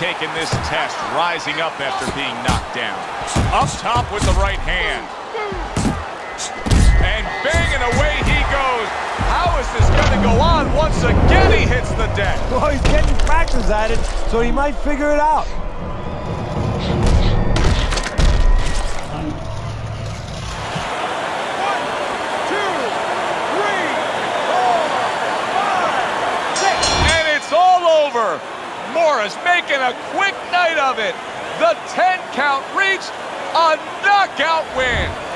taking this test, rising up after being knocked down. Up top with the right hand. And banging away he goes. How is this going to go on? Once again, he hits the deck. Well, he's getting practice at it, so he might figure it out. And it's all over. Mora's making a quick night of it. The 10 count reached a knockout win.